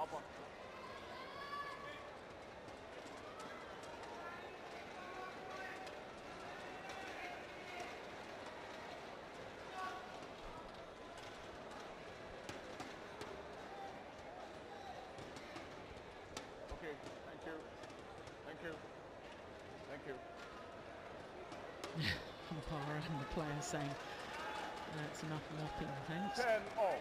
Hopper. Okay, thank you. Thank you. Thank you. Umpire and the player saying, that's enough mopping, thanks. 10 all.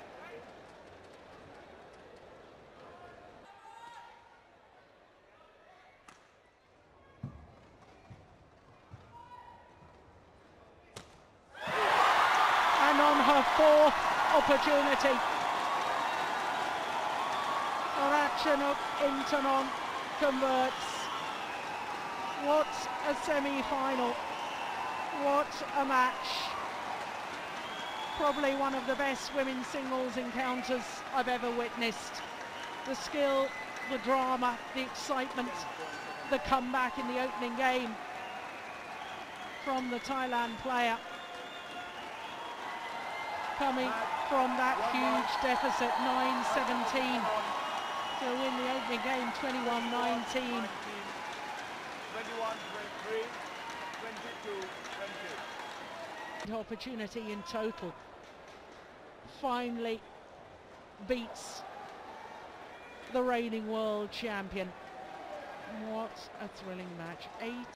And on her fourth opportunity, Ratchanok Intanon converts. What a semi-final. What a match. Probably one of the best women's singles encounters I've ever witnessed. The skill, the drama, the excitement, the comeback in the opening game from the Thailand player coming from that huge deficit 9-17 to win the opening game 21-19 21, 23, 22, 20. opportunity in total. Finally beats the reigning world champion. What a thrilling match. Eight